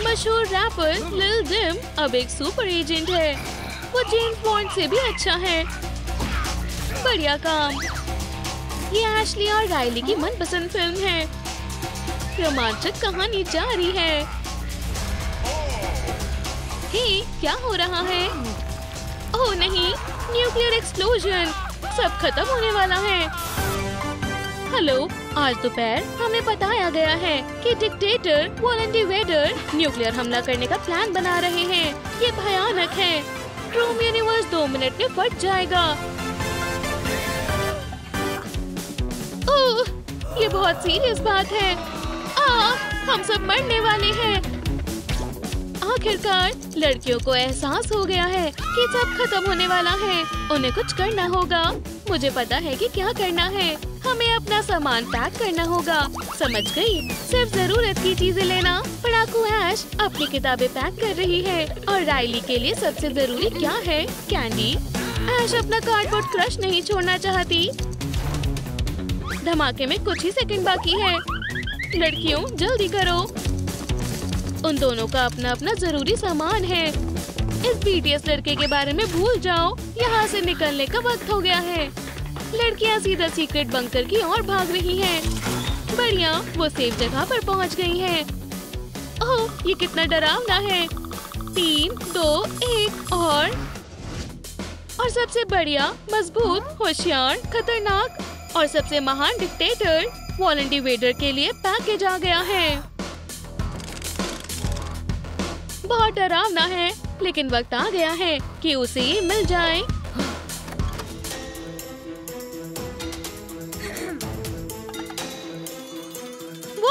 मशहूर रैपर लिल डिम अब एक सुपर एजेंट है। वो जेम्स बॉन्ड से भी अच्छा है। बढ़िया काम। ये एशली और रायली की मनपसंद फ़िल्म है। रोमांचक कहानी जारी है। हे, क्या हो रहा है? ओह, नहीं न्यूक्लियर एक्सप्लोजन सब खत्म होने वाला है। हेलो आज दोपहर हमें बताया गया है कि डिक्टेटर वॉलंटी वेडर न्यूक्लियर हमला करने का प्लान बना रहे हैं। ये भयानक है। रोम यूनिवर्स दो मिनट में फट जाएगा। ओह, ये बहुत सीरियस बात है। आ, हम सब मरने वाले हैं। आखिरकार लड़कियों को एहसास हो गया है कि सब खत्म होने वाला है। उन्हें कुछ करना होगा। मुझे पता है कि क्या करना है। हमें अपना सामान पैक करना होगा। समझ गई? सिर्फ़ ज़रूरत की चीज़ें लेना। पढ़ाकू ऐश अपनी किताबें पैक कर रही है। और रायली के लिए सबसे ज़रूरी क्या है? कैंडी? ऐश अपना कार्डबोर्ड क्रश नहीं छोड़ना चाहती। धमाके में कुछ ही सेकंड बाकी है। लड़कियों, जल्दी करो। उन दोनों का अपना अपना ज़रूरी सामान है। इस बीटीएस लड़के के बारे में भूल जाओ। यहाँ से निकलने का वक्त हो गया है। लड़कियाँ सीधा सीक्रेट बंकर की ओर भाग रही हैं। बढ़िया वो सेफ़ जगह पर पहुँच गई हैं। ओह, ये कितना डरावना है तीन, दो, एक, और और सबसे बढ़िया, मज़बूत, होशियार, खतरनाक और सबसे महान डिक्टेटर वॉलंटी वेडर के लिए पैकेज आ गया है बहुत डरावना है, लेकिन वक्त आ गया है कि उसे ये मिल जाए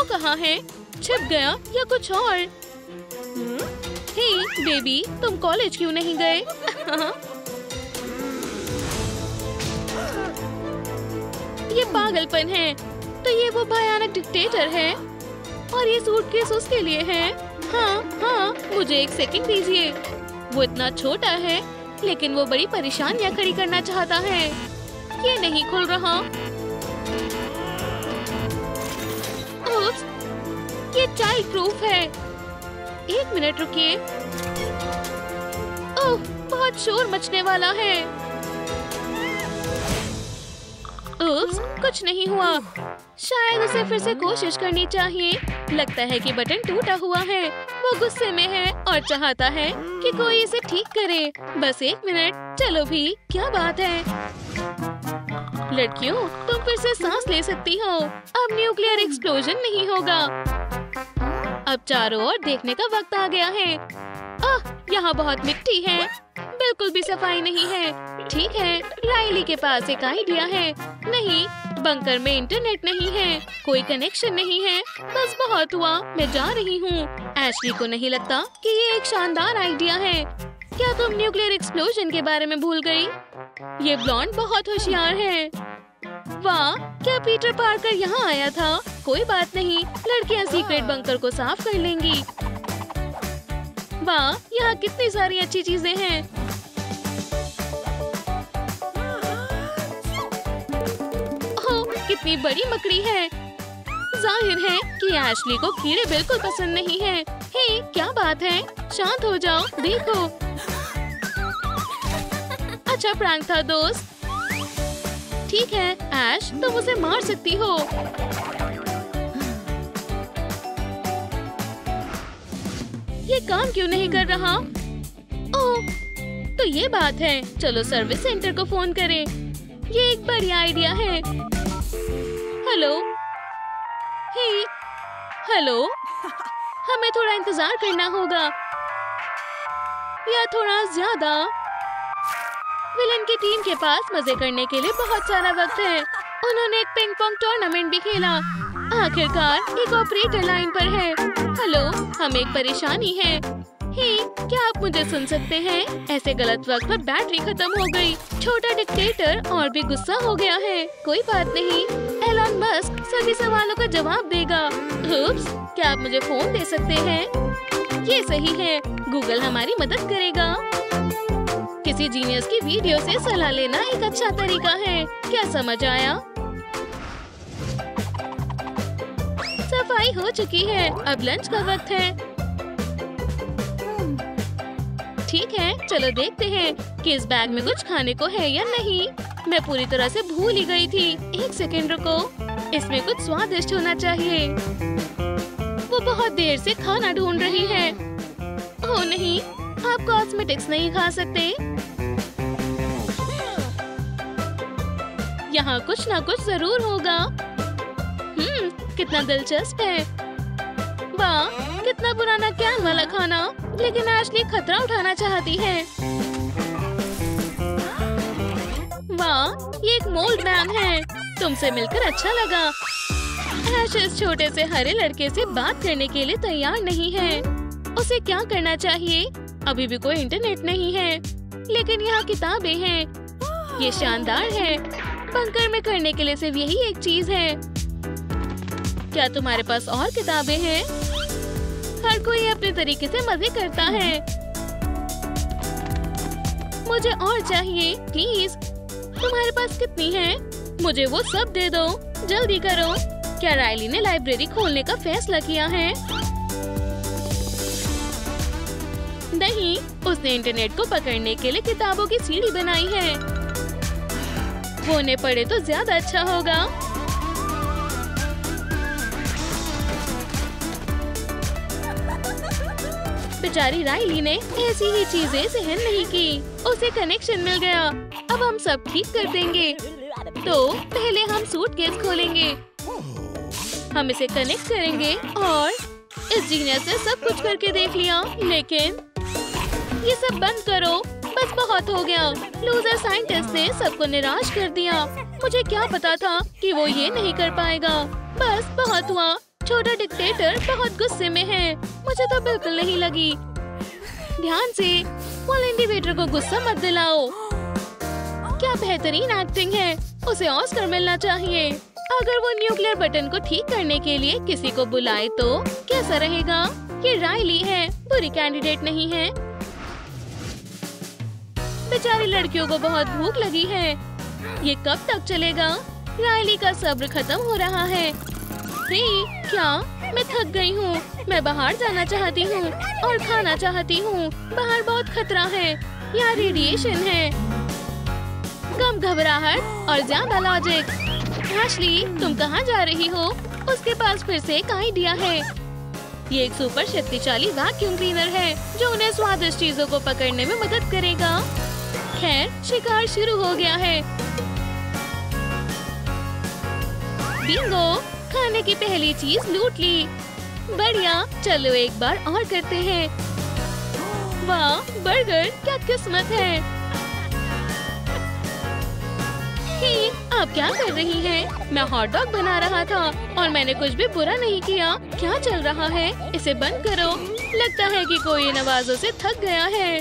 कहाँ है? छिप गया या कुछ और? हे बेबी तुम कॉलेज क्यों नहीं गए? ये पागलपन है। तो ये वो भयानक डिक्टेटर है? और ये सूटकेस उसके लिए है? हाँ हाँ मुझे एक सेकंड दीजिए। वो इतना छोटा है, लेकिन वो बड़ी परेशानियाँ खड़ी करना चाहता है। ये नहीं खुल रहा। चाइल्ड प्रूफ है। एक मिनट रुकिए। ओह बहुत शोर मचने वाला है। उप्स, कुछ नहीं हुआ। शायद उसे फिर से कोशिश करनी चाहिए। लगता है कि बटन टूटा हुआ है। वो गुस्से में है और चाहता है कि कोई इसे ठीक करे। बस एक मिनट। चलो भी क्या बात है? लड़कियों तुम फिर से सांस ले सकती हो। अब न्यूक्लियर एक्सप्लोजन नहीं होगा। अब चारों ओर देखने का वक्त आ गया है। आह, यहाँ बहुत मिट्टी है। बिल्कुल भी सफ़ाई नहीं है। ठीक है राइली के पास एक आइडिया है। नहीं, बंकर में इंटरनेट नहीं है, कोई कनेक्शन नहीं है। बस बहुत हुआ, मैं जा रही हूँ। एशली को नहीं लगता कि ये एक शानदार आइडिया है। क्या तुम न्यूक्लियर एक्सप्लोजन के बारे में भूल गई? ये ब्लॉन्ड बहुत होशियार है। वाह क्या पीटर पार्कर यहाँ आया था? कोई बात नहीं लड़कियाँ सीक्रेट बंकर को साफ़ कर लेंगी। वाह यहाँ कितनी सारी अच्छी चीज़ें हैं। ओह कितनी बड़ी मकड़ी है। ज़ाहिर है कि एशली को कीड़े बिल्कुल पसंद नहीं है। हे क्या बात है? शांत हो जाओ देखो। अच्छा प्रैंक था दोस्त। ठीक है, ऐश, तुम उसे मार सकती हो। ये काम क्यों नहीं कर रहा? ओह तो ये बात है। चलो सर्विस सेंटर को फ़ोन करें। ये एक बढ़िया आइडिया है। हेलो? Hey, hello? हमें थोड़ा इंतज़ार करना होगा। या थोड़ा ज़्यादा? विलन की टीम के पास मज़े करने के लिए बहुत सारा वक्त है। उन्होंने एक पिंग पोंग टूर्नामेंट भी खेला। आखिरकार एक ऑपरेटर लाइन पर है। हेलो हमें एक परेशानी है। हे क्या आप मुझे सुन सकते हैं? ऐसे गलत वक्त पर बैटरी खत्म हो गई। छोटा डिक्टेटर और भी गुस्सा हो गया है। कोई बात नहीं। एलॉन मस्क सभी सवालों का जवाब देगा। उप्स, क्या आप मुझे फ़ोन दे सकते हैं? ये सही है। गूगल हमारी मदद करेगा। किसी जीनियस की वीडियो से सलाह लेना एक अच्छा तरीका है। क्या समझ आया? सफ़ाई हो चुकी है। अब लंच का वक्त है। ठीक है, चलो देखते हैं कि इस बैग में कुछ खाने को है या नहीं। मैं पूरी तरह से भूल ही गई थी। एक सेकेंड रुको। इसमें कुछ स्वादिष्ट होना चाहिए। वो बहुत देर से खाना ढूंढ रही है। ओ नहीं आप कॉस्मेटिक्स नहीं खा सकते? यहाँ कुछ ना कुछ ज़रूर होगा। हम्म कितना दिलचस्प है। वाह, कितना पुराना कैन वाला खाना। लेकिन एशली खतरा उठाना चाहती है। वाह, ये एक मोल्ड मैन है। तुमसे मिलकर अच्छा लगा। ऐश इस छोटे से हरे लड़के से बात करने के लिए तैयार नहीं है। उसे क्या करना चाहिए? अभी भी कोई इंटरनेट नहीं है। लेकिन यहाँ किताबें हैं। ये शानदार है। बंकर में करने के लिए सिर्फ़ यही एक चीज़ है। क्या तुम्हारे पास और किताबें हैं? हर कोई अपने तरीके से मज़े करता है। मुझे और चाहिए प्लीज़ तुम्हारे पास कितनी है? मुझे वो सब दे दो। जल्दी करो। क्या रायली ने लाइब्रेरी खोलने का फैसला किया है? नहीं उसने इंटरनेट को पकड़ने के लिए किताबों की सीढ़ी बनाई है। उन्हें पढ़े तो ज़्यादा अच्छा होगा। बेचारी राइली ने ऐसी ही चीज़ें सहन नहीं की। उसे कनेक्शन मिल गया। अब हम सब ठीक कर देंगे। तो पहले हम सूटकेस खोलेंगे। हम इसे कनेक्ट करेंगे और इस जीनियस ने सब कुछ करके देख लिया। लेकिन ये सब बंद करो। बस बहुत हो गया। लूजर साइंटिस्ट ने सबको निराश कर दिया। मुझे क्या पता था कि वो ये नहीं कर पाएगा। बस बहुत हुआ। छोटा डिक्टेटर बहुत गुस्से में है। मुझे तो बिल्कुल नहीं लगी। ध्यान से इंडिवेटर को गुस्सा मत दिलाओ। क्या बेहतरीन एक्टिंग है। उसे ऑस्कर मिलना चाहिए। अगर वो न्यूक्लियर बटन को ठीक करने के लिए किसी को बुलाए तो कैसा रहेगा? ये रायली है। बुरी कैंडिडेट नहीं है। बेचारी लड़कियों को बहुत भूख लगी है। ये कब तक चलेगा? रायली का सब्र खत्म हो रहा है। क्या? मैं थक गई हूँ। मैं बाहर जाना चाहती हूँ और खाना चाहती हूँ। बाहर बहुत खतरा है। यहाँ रेडिएशन है। कम घबराहट और ज़्यादा लॉजिक एशली तुम कहाँ जा रही हो? उसके पास फिर से एक आइडिया है। ये एक सुपर शक्तिशाली वैक्यूम क्लीनर है, जो उन्हें स्वादिष्ट चीज़ों को पकड़ने में मदद करेगा। खैर शिकार शुरू हो गया है। बिंगो खाने की पहली चीज़ लूट ली। बढ़िया चलो एक बार और करते हैं। वाह बर्गर क्या किस्मत है। ही, आप क्या कर रही हैं? मैं हॉट डॉग बना रहा था और मैंने कुछ भी बुरा नहीं किया। क्या चल रहा है? इसे बंद करो। लगता है कि कोई नवाजों से थक गया है।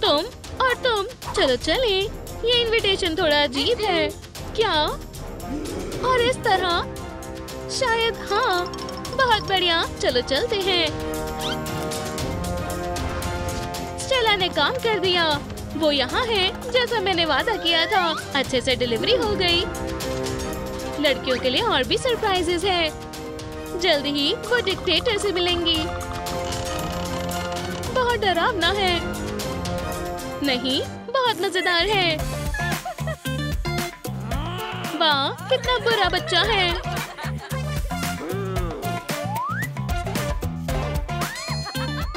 तुम और तुम चलो चले। ये इनविटेशन थोड़ा अजीब है। क्या? और इस तरह? शायद हाँ। बहुत बढ़िया। चलो चलते हैं। स्टेला ने काम कर दिया। वो यहाँ है, जैसा मैंने वादा किया था। अच्छे से डिलीवरी हो गई। लड़कियों के लिए और भी सरप्राइजेस है। जल्दी ही वो डिक्टेटर से मिलेंगी। बहुत डरावना है। नहीं, बहुत मज़ेदार है। वाह, कितना बुरा बच्चा है।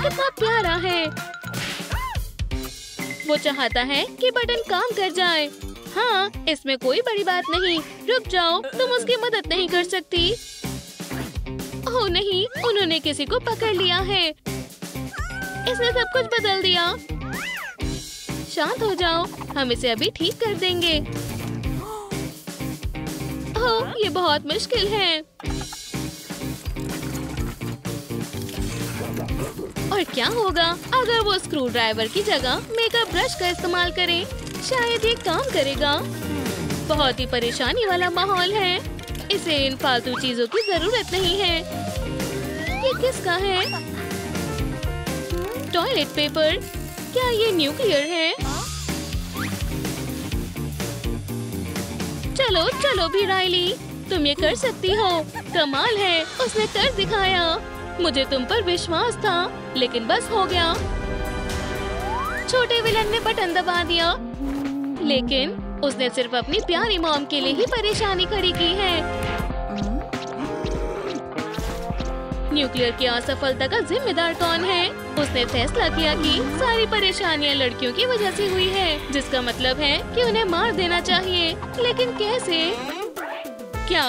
कितना प्यारा है। वो चाहता है कि बटन काम कर जाए। हाँ इसमें कोई बड़ी बात नहीं। रुक जाओ, तुम उसकी मदद नहीं कर सकती। ओह, नहीं, उन्होंने किसी को पकड़ लिया है। इसने सब कुछ बदल दिया। शांत हो जाओ। हम इसे अभी ठीक कर देंगे। ओह, ये बहुत मुश्किल है। और क्या होगा? अगर वो स्क्रू ड्राइवर की जगह मेकअप ब्रश का इस्तेमाल करे, शायद ये काम करेगा। बहुत ही परेशानी वाला माहौल है। इसे इन फालतू चीज़ों की ज़रूरत नहीं है। ये किसका है? टॉयलेट पेपर क्या ये न्यूक्लियर है? चलो चलो भी रायली तुम ये कर सकती हो। कमाल है। उसने कर दिखाया। मुझे तुम पर विश्वास था, लेकिन बस हो गया। छोटे विलन ने बटन दबा दिया। लेकिन उसने सिर्फ़ अपनी प्यारी मॉम के लिए ही परेशानी खड़ी की है। न्यूक्लियर की असफलता का जिम्मेदार कौन है? उसने फैसला किया कि सारी परेशानियाँ लड़कियों की वजह से हुई है, जिसका मतलब है कि उन्हें मार देना चाहिए। लेकिन कैसे? क्या?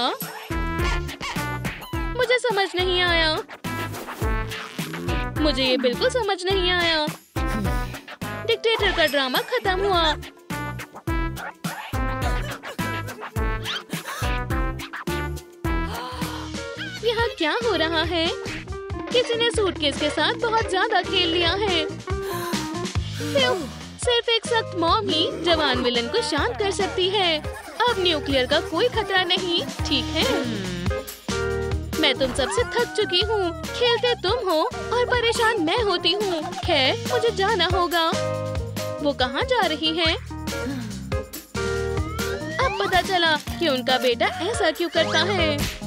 मुझे समझ नहीं आया। मुझे ये बिल्कुल समझ नहीं आया। डिक्टेटर का ड्रामा खत्म हुआ। क्या हो रहा है? किसी ने सूटकेस के साथ बहुत ज़्यादा खेल लिया है। सिर्फ़ एक सख्त मॉम ही जवान विलन को शांत कर सकती है। अब न्यूक्लियर का कोई खतरा नहीं ठीक है? मैं तुम सबसे थक चुकी हूँ। खेलते तुम हो और परेशान मैं होती हूँ। खैर मुझे जाना होगा। वो कहाँ जा रही है? अब पता चला कि उनका बेटा ऐसा क्यों करता है।